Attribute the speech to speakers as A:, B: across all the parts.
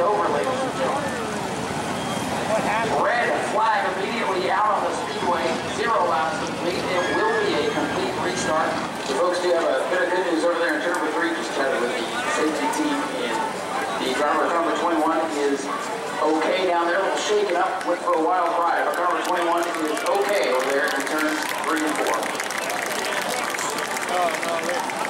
A: over, ladies and
B: gentlemen. Red flag immediately out on the speedway, zero laps complete. It will be a complete restart. So folks do you have a bit of good news over there in turn number three, just chatted with the safety team and the driver of car number 21 is okay down there, We'll shake it up, went for a
C: wild ride, but car number 21 is okay over there
B: in turns
A: three
B: and
A: four. Oh, no,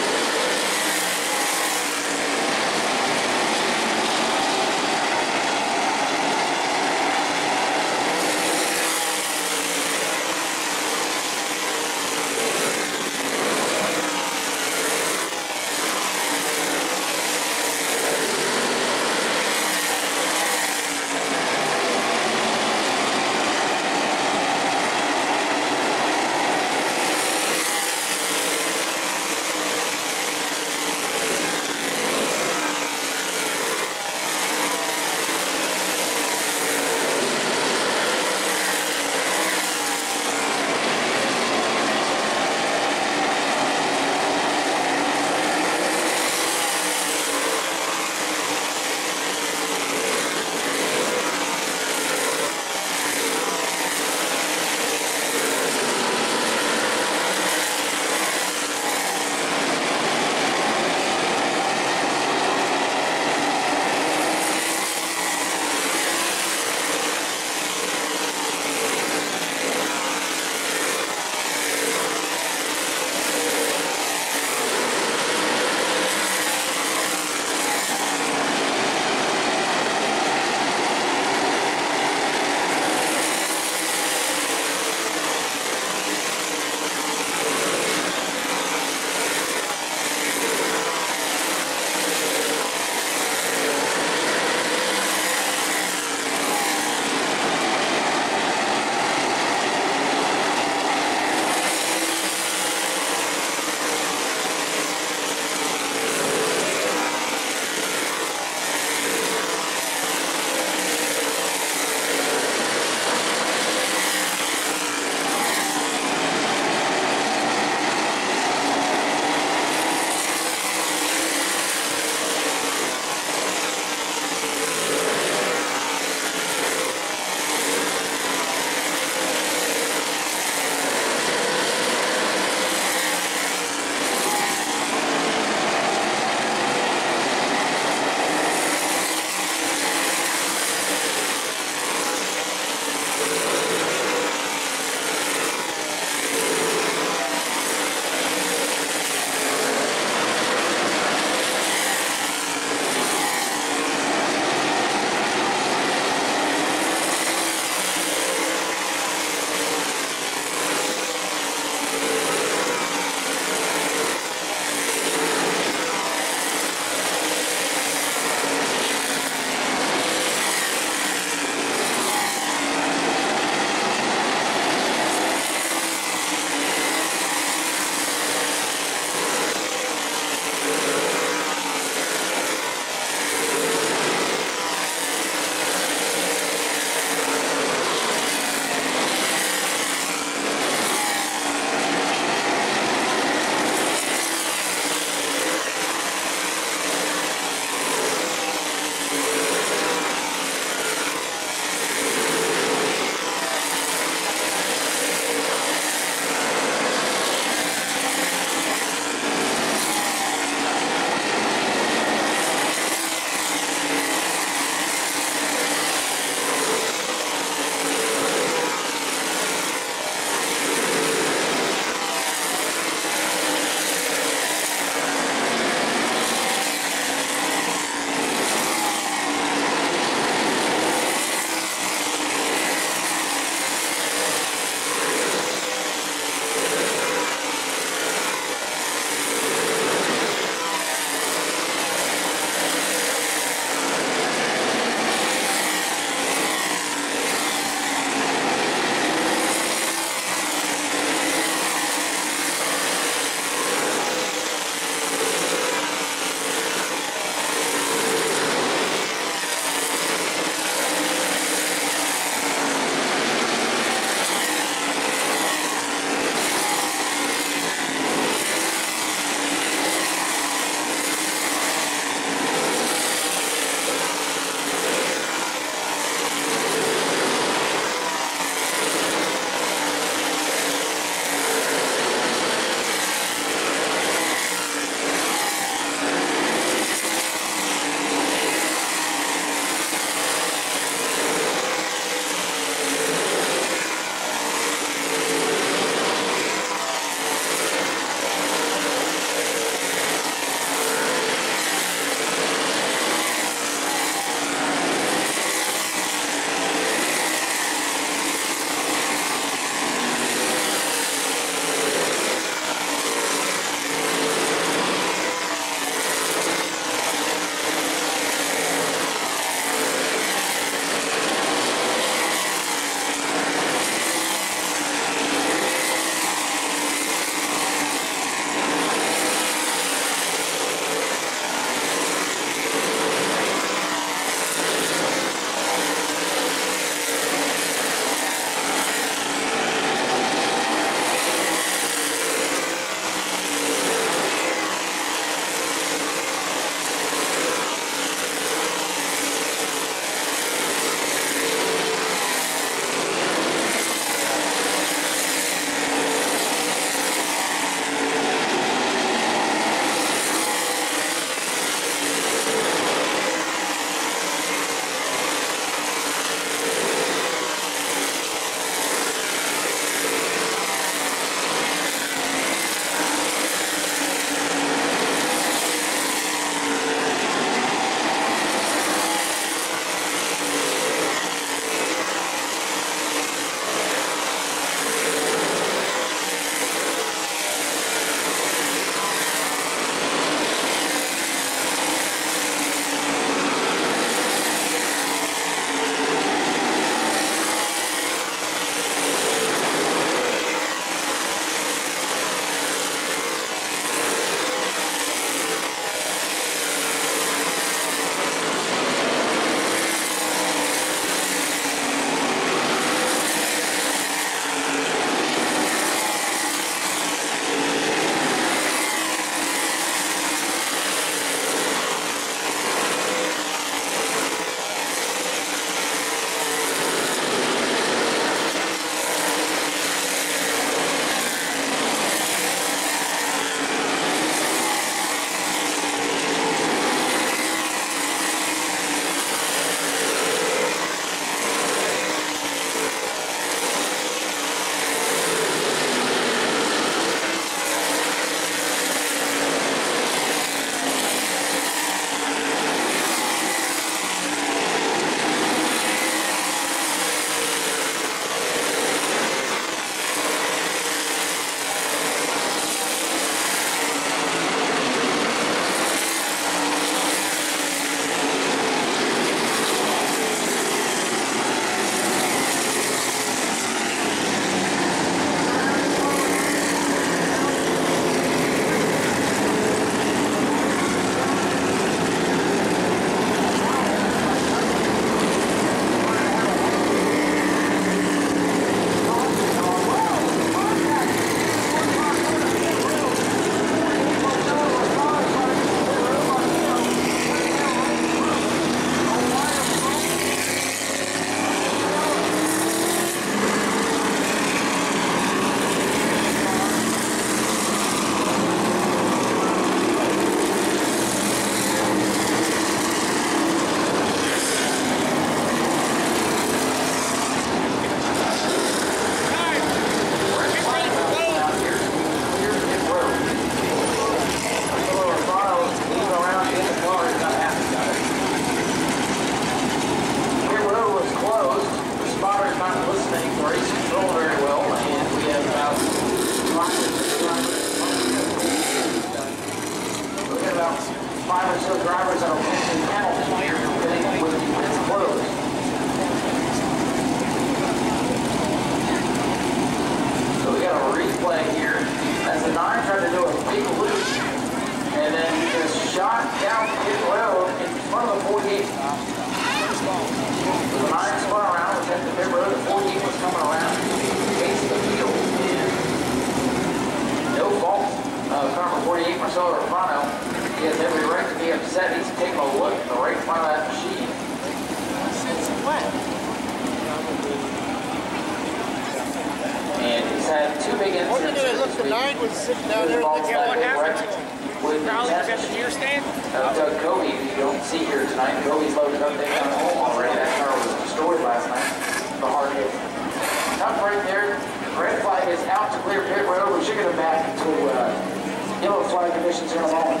A: to
B: uh, yellow flag conditions in a moment.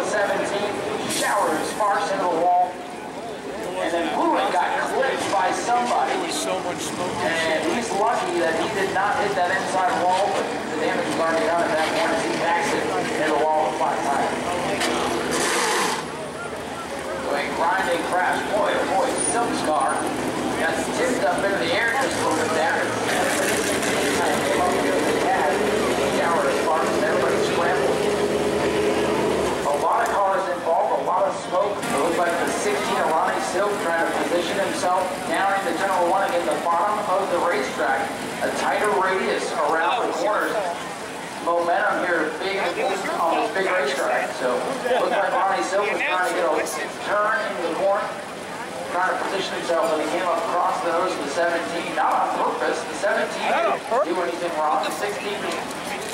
B: the 17th, showers sparks into the wall, and then Blewett got clipped by somebody. There was so
D: much smoke.
A: And he's lucky that he did not hit that inside wall, but the damage was already done at that point as he backs it into the wall of flat tire. So a grinding crash. Boy, oh boy, some scar. That's tipped up into the air. Silk trying to position himself down into turn one at the bottom of the racetrack. A tighter radius around the corners. Momentum here big on this big racetrack. So looks like Ronnie Silk was trying to get a turn into the corner. Trying to position himself when he came up across the nose of the 17. Not on purpose. The 17 didn't do anything wrong. The 16 was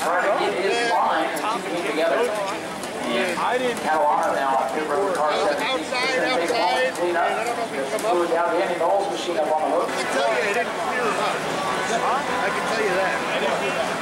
A: trying to get his line and two came together.
D: I didn't.
A: Catalano now on pit road car 17.
D: Outside,
A: Gonna take a moment to
D: outside. I don't know if we come up.
A: it down to Andy Knowles' machine up on the hook.
D: I can tell you, I didn't clear up. I can tell you that.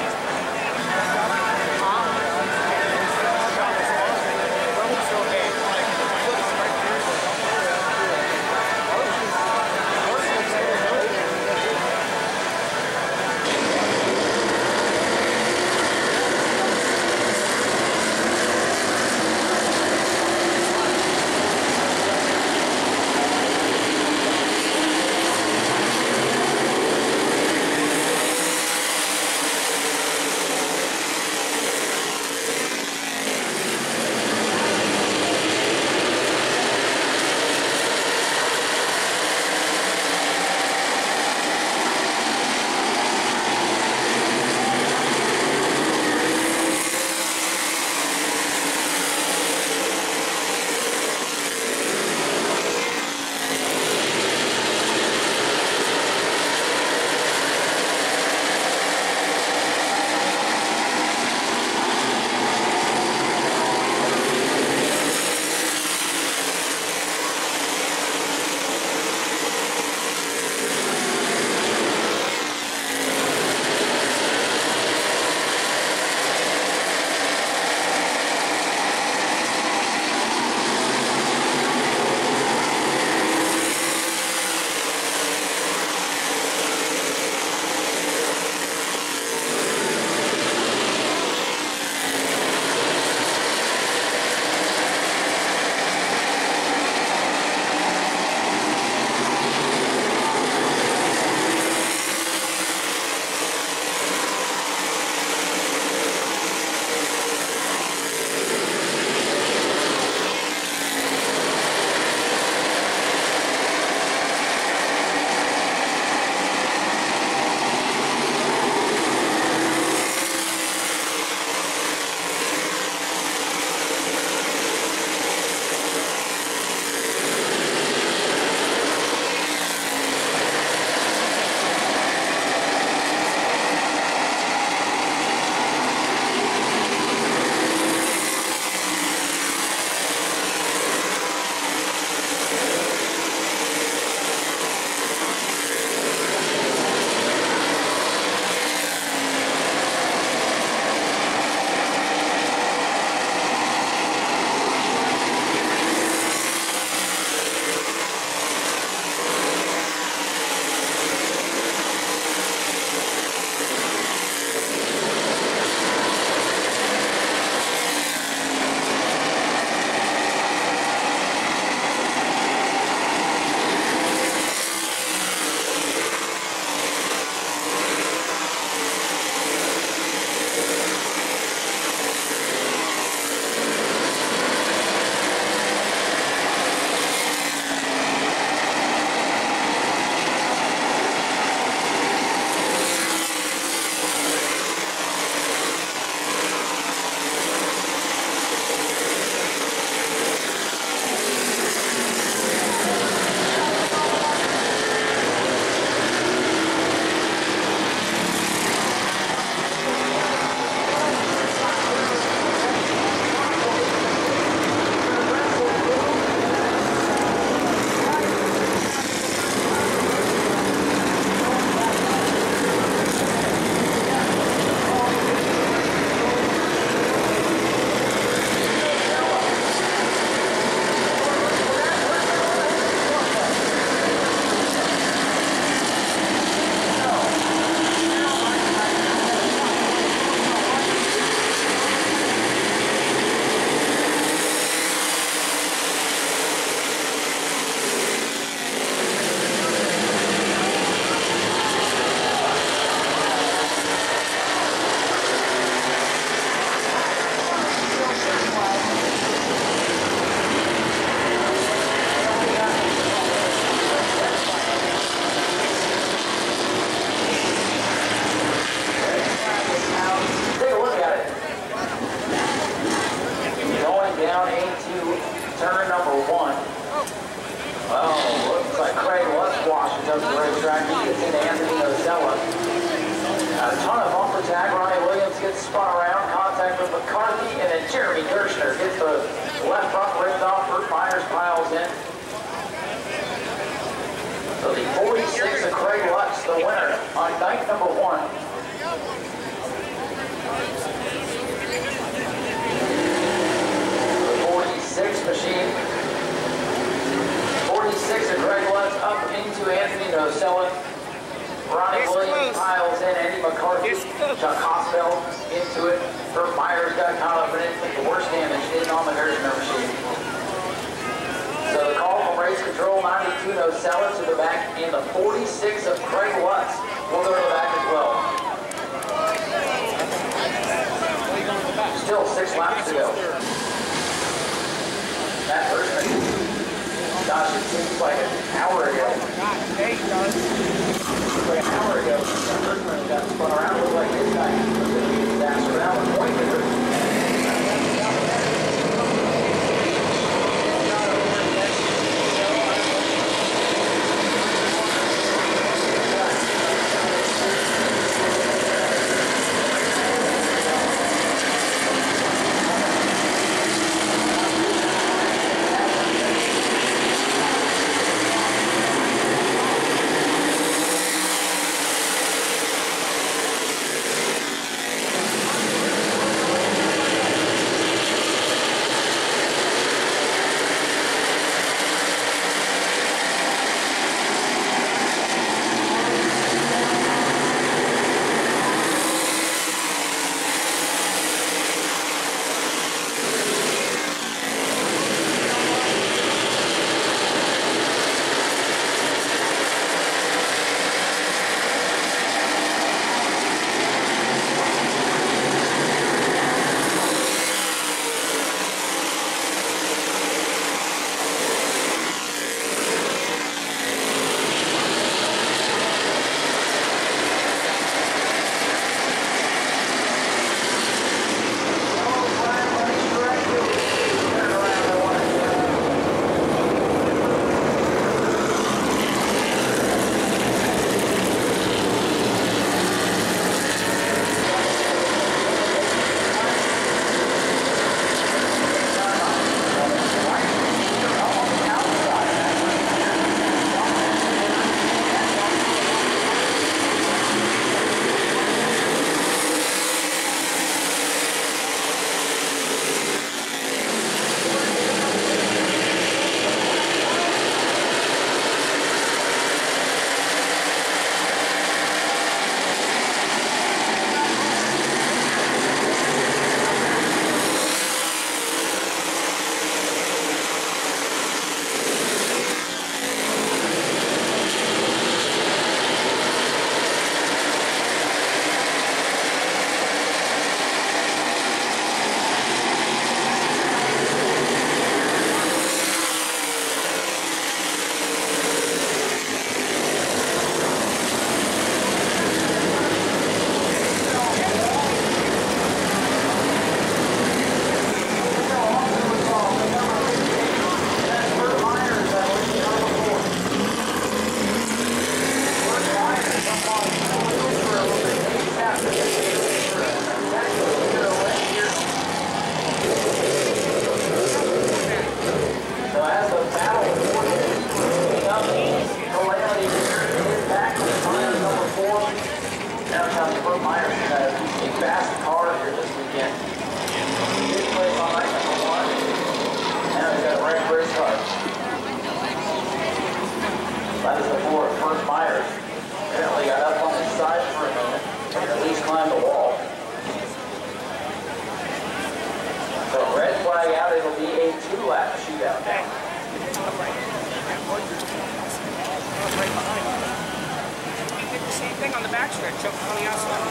D: thing on the backstroke, choke on the outside.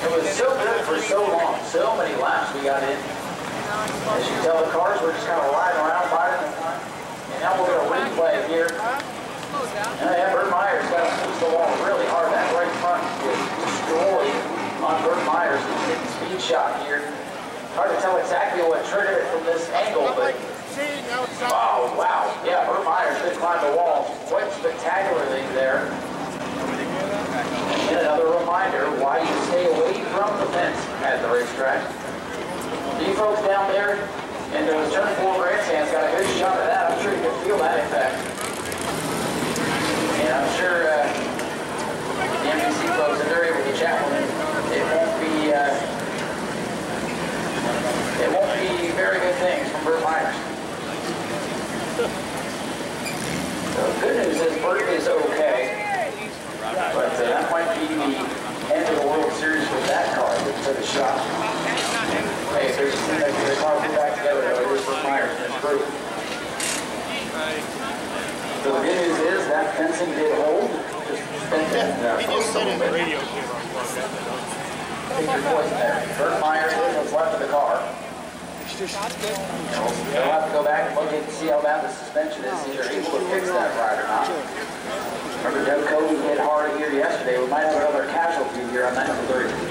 A: It was so good for so long, so many laps we got in. As you tell, the cars were just kind of riding around by them. And now we'll get a replay here. And Burt Myers got to squeeze the wall really hard. That right front was destroyed on Burt Myers. He's the speed shot here. Hard to tell exactly what triggered it from this angle, but oh wow. Yeah, Burt Myers did climb the wall quite spectacularly there. And another reminder why you stay away from the fence at the racetrack. These folks down there in those turn four grandstands got a good shot of that. I'm sure you can feel that effect. And I'm sure uh, the NBC folks, if they're able to chat with it won't be uh,
D: That's
A: good. You'll have to go back and look and see how bad the suspension is, see if they're able to fix that ride or not. Remember, Joe Cody hit hard here yesterday. We might have another casualty here on
E: 9 3.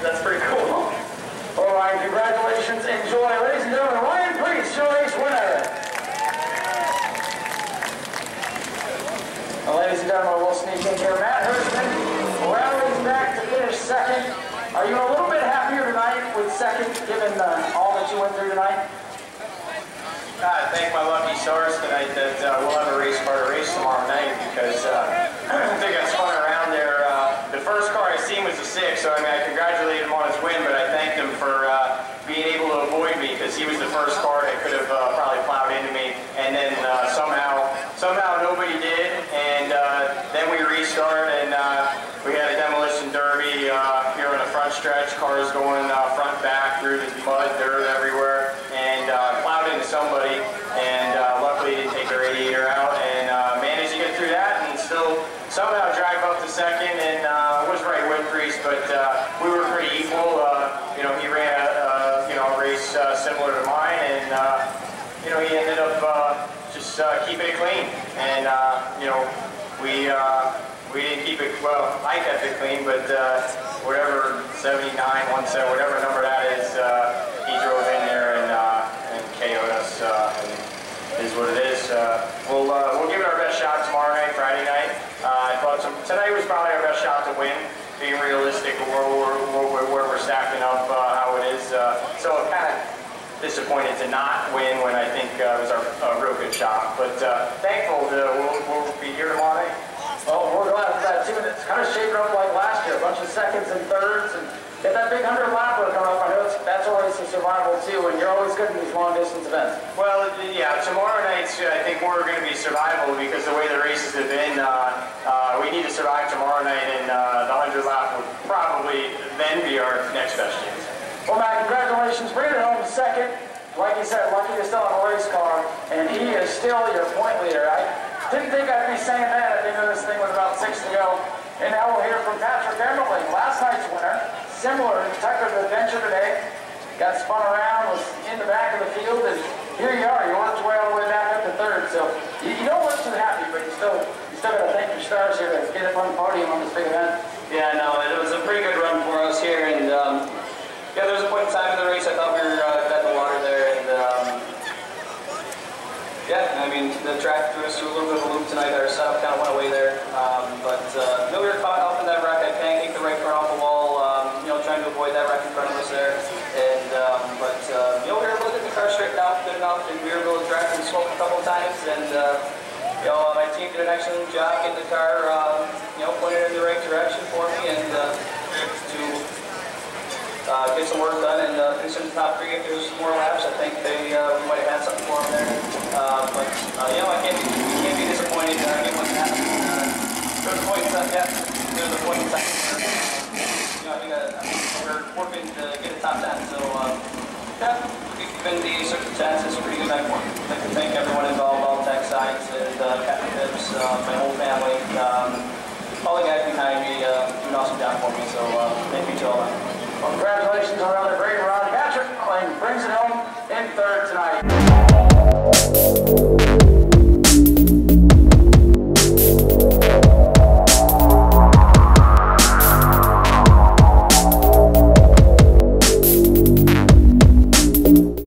E: That's pretty cool.
A: All right, congratulations. Enjoy. Ladies and gentlemen, Ryan Preece, show ace winner. Now, ladies and gentlemen, we'll sneak in here. Matt Hirschman rallies back to finish second. Are you a little bit happier tonight with second, given uh, all that you went through tonight?
F: I thank my lucky stars tonight that uh, we'll have a race for to race tomorrow night because uh, I think that's fun first car I've seen was a six, so I mean, I congratulated him on his win, but I thanked him for uh, being able to avoid me because he was the first car that could have uh, probably plowed into me. And then uh, and uh, you know, we uh, we didn't keep it well. I kept it clean, but uh, whatever 79, 170, whatever number that is. Disappointed to not win when I think uh, it was our a real good shot. But uh, thankful to we'll, we'll be here tomorrow night.
A: Well, we're glad for that too, and it's kind of shaping up like last year, a bunch of seconds and thirds, and get that big hundred lap lapper coming up. I know that's always a survival too, and you're always good in these long distance events.
F: Well, yeah, tomorrow night's, uh, I think we're going to be survival because the way the races have been, uh, uh, we need to survive tomorrow night, and uh, the 100 lap would probably then be our next best chance.
A: Well, Matt, congratulations, bringing it home second. Like you said, lucky to still have a race car, and he is still your point leader. I didn't think I'd be saying that at the end of this thing with about six to go. And now we'll hear from Patrick Emerling, last night's winner, similar to Tucker's adventure today. Got spun around, was in the back of the field, and here you are. You worked your way all the way back up to third. So you, you don't look too happy, but you still you still got to thank your stars here to get up on the podium on this big event.
G: Yeah, no, it was a pretty good run for us here, and um, yeah, there was a point in time in the race I thought we were uh, dead in the water there, and um, yeah, I mean the track threw us through a little bit of a loop tonight. Our setup kind of went away there, um, but uh, you know, we were caught up in that wreck. I pancaked the right front off the wall, um, you know, trying to avoid that wreck in front of us there, and um, but uh, you know, we were able to get the car straightened out good enough, and we were able to drive and smoke a couple times, and. Uh, you know, my team did an excellent job getting the car, um, you know, pointed in the right direction for me and uh, uh, get some work done and uh, in the top three. If there was some more laps, I think they uh, we might have had something for them there. Uh, but uh, you know, I can't be, can't be disappointed. Uh, given what's happened. Uh, there was a point in time, yeah, there was a point in time. You know, I think uh, we're working to get a top ten. So uh, yeah, given the circumstances, pretty good night for. I'd like to thank everyone involved, all tech sides and uh, Captain Phipps, uh, my whole family. Um, all the guys behind me uh, do an awesome job for me, so uh, thank you to all of them.
A: Congratulations on another great run. Patrick Emerling brings it home in third tonight.